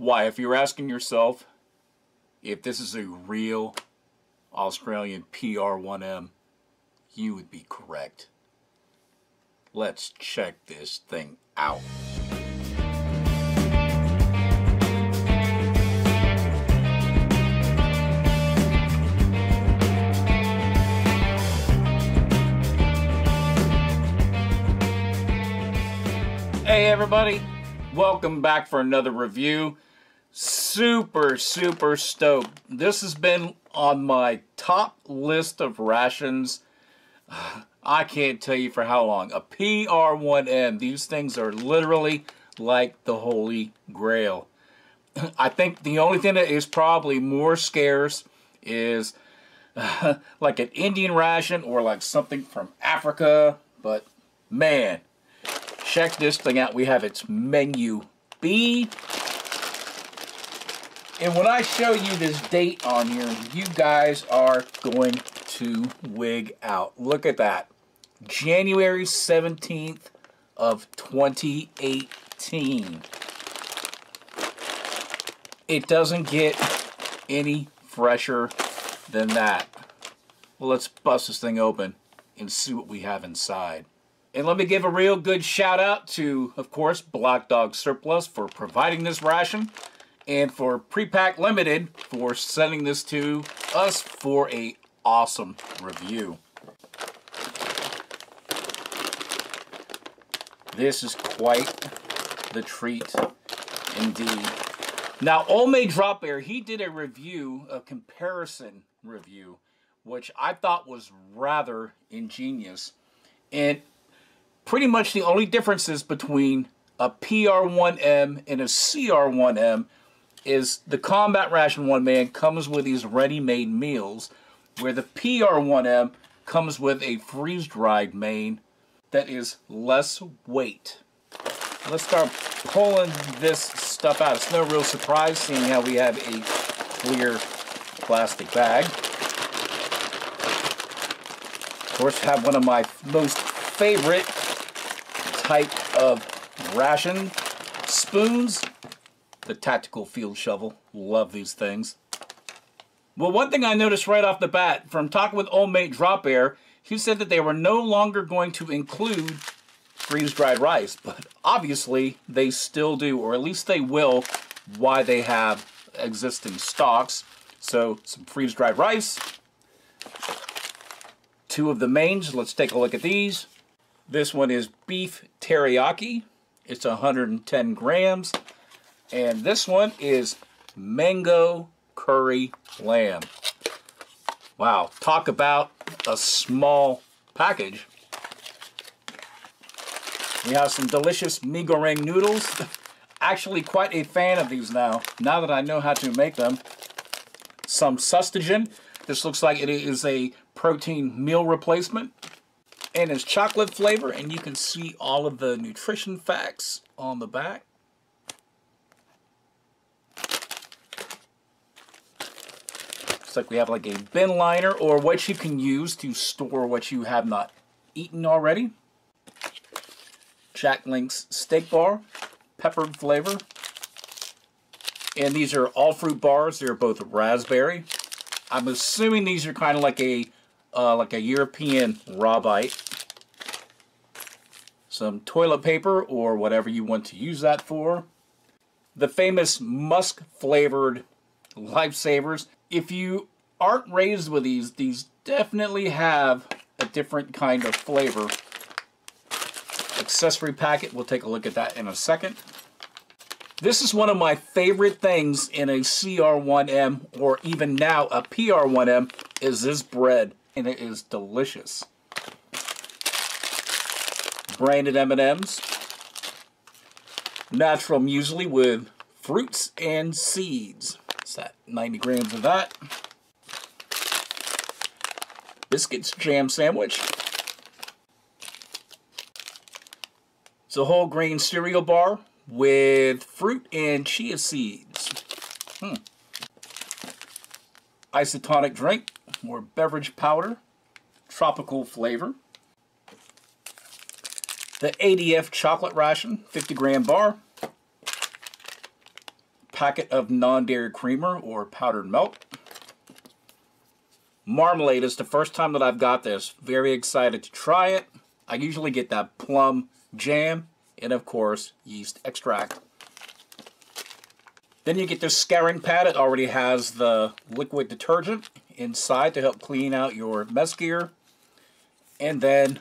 Why, if you're asking yourself if this is a real Australian PR1M, you would be correct. Let's check this thing out. Hey everybody, welcome back for another review. Super, super stoked. This has been on my top list of rations. I can't tell you for how long. A PR1M. These things are literally like the holy grail. I think the only thing that is probably more scarce is uh, like an Indian ration or like something from Africa. But man, check this thing out. We have its menu B. And when I show you this date on here, you guys are going to wig out. Look at that. January 17th of 2018. It doesn't get any fresher than that. Well, let's bust this thing open and see what we have inside. And let me give a real good shout out to, of course, Black Dog Surplus for providing this ration and for Prepack Limited for sending this to us for a awesome review. This is quite the treat indeed. Now, Old Drop Bear, he did a review, a comparison review, which I thought was rather ingenious. And pretty much the only differences between a PR1M and a CR1M is the Combat Ration 1 Man comes with these ready-made meals, where the PR1M comes with a freeze-dried main that is less weight. Let's start pulling this stuff out. It's no real surprise seeing how we have a clear plastic bag. Of course, have one of my most favorite type of ration spoons. The tactical field shovel. Love these things. Well, one thing I noticed right off the bat from talking with Old Mate Drop Bear, he said that they were no longer going to include freeze-dried rice, but obviously they still do, or at least they will, why they have existing stocks. So some freeze-dried rice, two of the mains. Let's take a look at these. This one is beef teriyaki. It's 110 grams. And this one is mango curry lamb. Wow, talk about a small package. We have some delicious mee goreng noodles. Actually quite a fan of these now, now that I know how to make them. Some sustagen. This looks like it is a protein meal replacement and it's chocolate flavor and you can see all of the nutrition facts on the back. Like we have like a bin liner or what you can use to store what you have not eaten already. Jack Link's steak bar, peppered flavor. And these are all fruit bars. They're both raspberry. I'm assuming these are kind of like a uh, like a European Rawbite some toilet paper or whatever you want to use that for. The famous musk flavored lifesavers. If you aren't raised with these, these definitely have a different kind of flavor. Accessory packet, we'll take a look at that in a second. This is one of my favorite things in a CR1M or even now a PR1M is this bread and it is delicious branded M&Ms. Natural muesli with fruits and seeds. What's that? 90 grams of that. Biscuits jam sandwich. It's a whole grain cereal bar with fruit and chia seeds. Hmm. Isotonic drink or beverage powder. Tropical flavor the ADF chocolate ration, 50 gram bar, packet of non-dairy creamer or powdered milk. Marmalade is the first time that I've got this. Very excited to try it. I usually get that plum jam and of course yeast extract. Then you get this scouring pad. It already has the liquid detergent inside to help clean out your mess gear. And then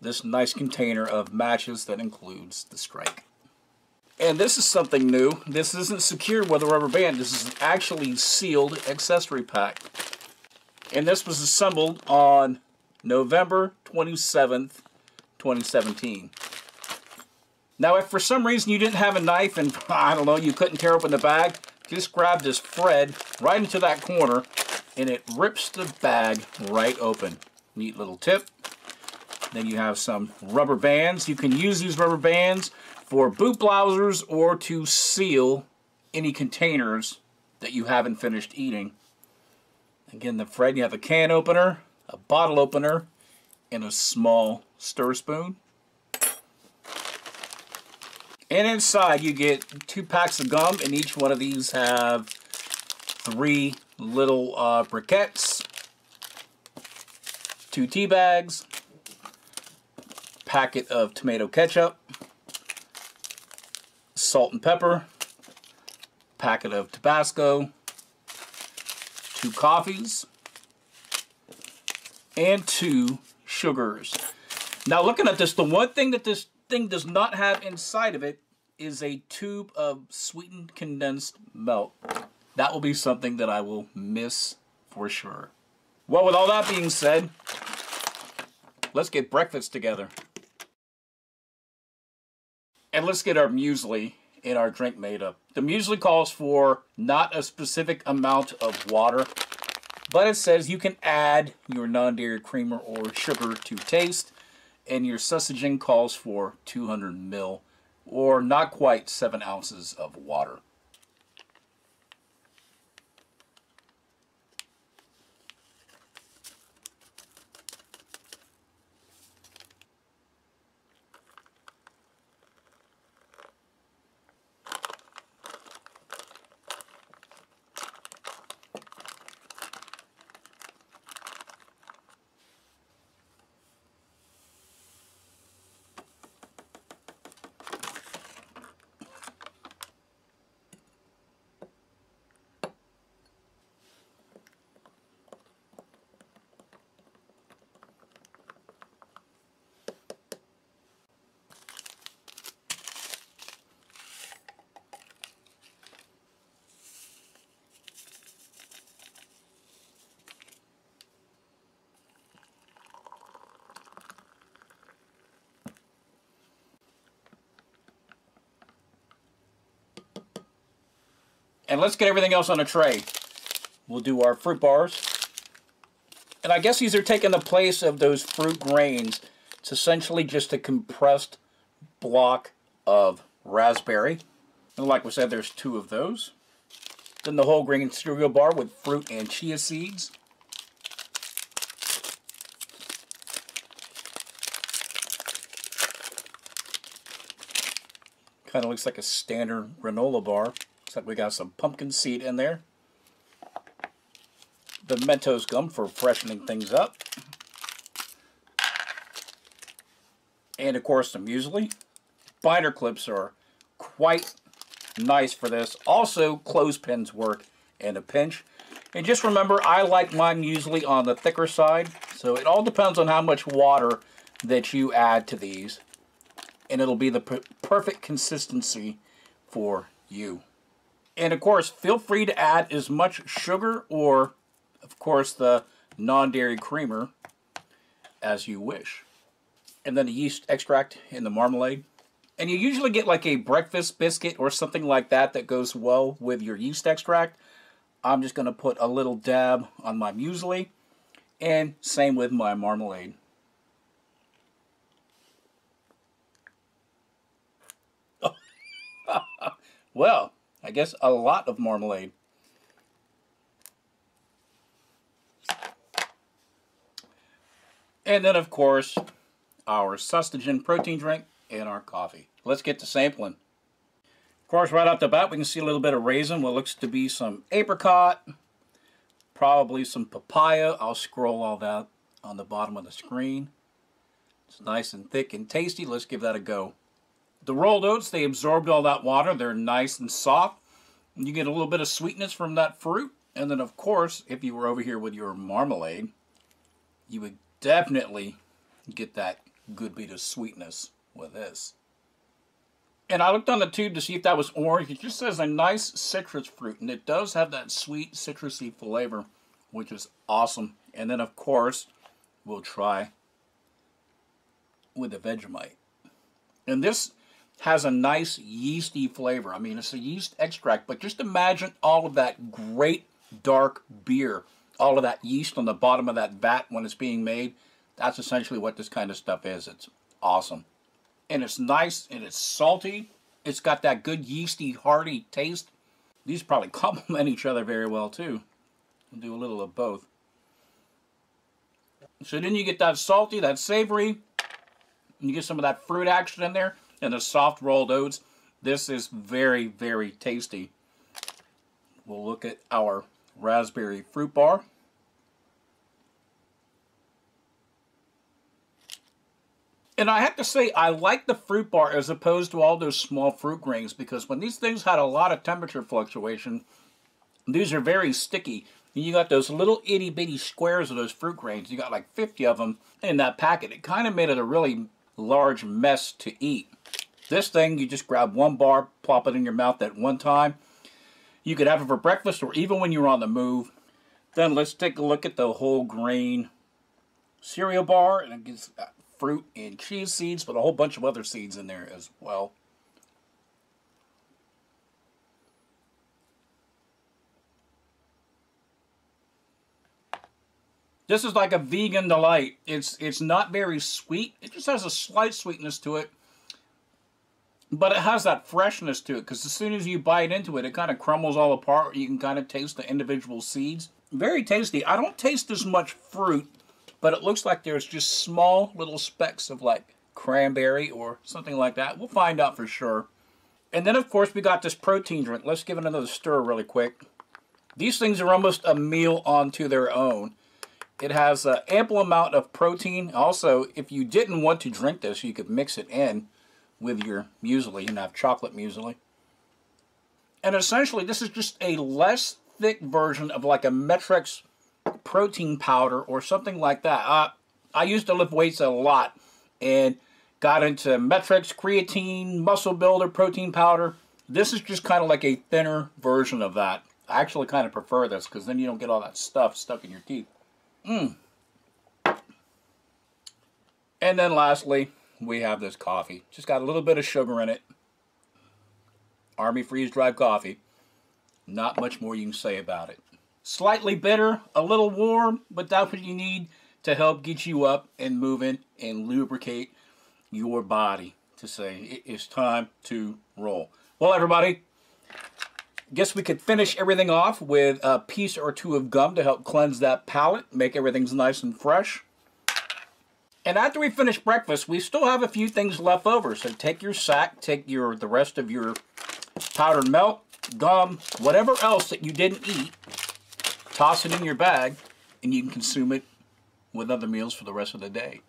this nice container of matches that includes the strike. And this is something new. This isn't secured with a rubber band. This is actually sealed accessory pack. And this was assembled on November 27th, 2017. Now, if for some reason you didn't have a knife and, I don't know, you couldn't tear open the bag, just grab this thread right into that corner and it rips the bag right open. Neat little tip. Then you have some rubber bands. You can use these rubber bands for boot blousers or to seal any containers that you haven't finished eating. Again, the thread, you have a can opener, a bottle opener, and a small stir spoon. And inside you get two packs of gum, and each one of these have three little uh, briquettes, two tea bags, packet of tomato ketchup, salt and pepper, packet of Tabasco, two coffees, and two sugars. Now looking at this, the one thing that this thing does not have inside of it is a tube of sweetened condensed milk. That will be something that I will miss for sure. Well, with all that being said, let's get breakfast together. And let's get our muesli and our drink made up. The muesli calls for not a specific amount of water, but it says you can add your non-dairy creamer or sugar to taste and your Sustagen calls for 200 mil or not quite 7 ounces of water. And let's get everything else on a tray. We'll do our fruit bars. And I guess these are taking the place of those fruit grains. It's essentially just a compressed block of raspberry. And like we said, there's two of those. Then the whole grain cereal bar with fruit and chia seeds. Kind of looks like a standard granola bar. Like we got some pumpkin seed in there. The Mentos gum for freshening things up. And of course the muesli. Binder clips are quite nice for this. Also clothespins work in a pinch. And just remember, I like my muesli on the thicker side. So it all depends on how much water that you add to these. And it'll be the perfect consistency for you. And of course, feel free to add as much sugar or, of course, the non-dairy creamer as you wish. And then the yeast extract in the marmalade. And you usually get like a breakfast biscuit or something like that that goes well with your yeast extract. I'm just going to put a little dab on my muesli. And same with my marmalade. well, I guess a lot of marmalade. And then, of course, our Sustagen protein drink and our coffee. Let's get to sampling. Of course, right off the bat, we can see a little bit of raisin, what looks to be some apricot, probably some papaya. I'll scroll all that on the bottom of the screen. It's nice and thick and tasty. Let's give that a go. The rolled oats, they absorbed all that water. They're nice and soft. You get a little bit of sweetness from that fruit. And then, of course, if you were over here with your marmalade, you would definitely get that good bit of sweetness with this. And I looked on the tube to see if that was orange. It just says a nice citrus fruit, and it does have that sweet citrusy flavor, which is awesome. And then, of course, we'll try with the Vegemite. And this has a nice yeasty flavor. I mean, it's a yeast extract, but just imagine all of that great dark beer, all of that yeast on the bottom of that vat when it's being made. That's essentially what this kind of stuff is. It's awesome and it's nice and it's salty. It's got that good yeasty, hearty taste. These probably complement each other very well too. We'll do a little of both. So then you get that salty, that savory, and you get some of that fruit action in there, and the soft rolled oats. This is very, very tasty. We'll look at our raspberry fruit bar. And I have to say, I like the fruit bar as opposed to all those small fruit grains because when these things had a lot of temperature fluctuation, these are very sticky. You got those little itty bitty squares of those fruit grains. You got like 50 of them in that packet. It kind of made it a really large mess to eat. This thing, you just grab one bar, plop it in your mouth at one time. You could have it for breakfast or even when you're on the move. Then let's take a look at the whole grain cereal bar. And it gets uh, fruit and chia seeds, but a whole bunch of other seeds in there as well. This is like a vegan delight. It's it's not very sweet. It just has a slight sweetness to it. But it has that freshness to it because as soon as you bite into it, it kind of crumbles all apart. You can kind of taste the individual seeds. Very tasty. I don't taste as much fruit but it looks like there's just small little specks of like cranberry or something like that. We'll find out for sure. And then, of course, we got this protein drink. Let's give it another stir really quick. These things are almost a meal onto their own. It has an ample amount of protein. Also, if you didn't want to drink this, you could mix it in with your muesli and have chocolate muesli. And essentially, this is just a less thick version of like a Met-Rx protein powder or something like that. Uh, I used to lift weights a lot and got into Met-Rx creatine, muscle builder, protein powder. This is just kind of like a thinner version of that. I actually kind of prefer this because then you don't get all that stuff stuck in your teeth. Mmm. And then lastly, we have this coffee. Just got a little bit of sugar in it. Army freeze-dried coffee. Not much more you can say about it. Slightly bitter, a little warm, but that's what you need to help get you up and moving and lubricate your body to say it is time to roll. Well, everybody, guess we could finish everything off with a piece or two of gum to help cleanse that palate, make everything nice and fresh. And after we finish breakfast, we still have a few things left over. So take your sack, take your the rest of your powdered milk, gum, whatever else that you didn't eat, toss it in your bag, and you can consume it with other meals for the rest of the day.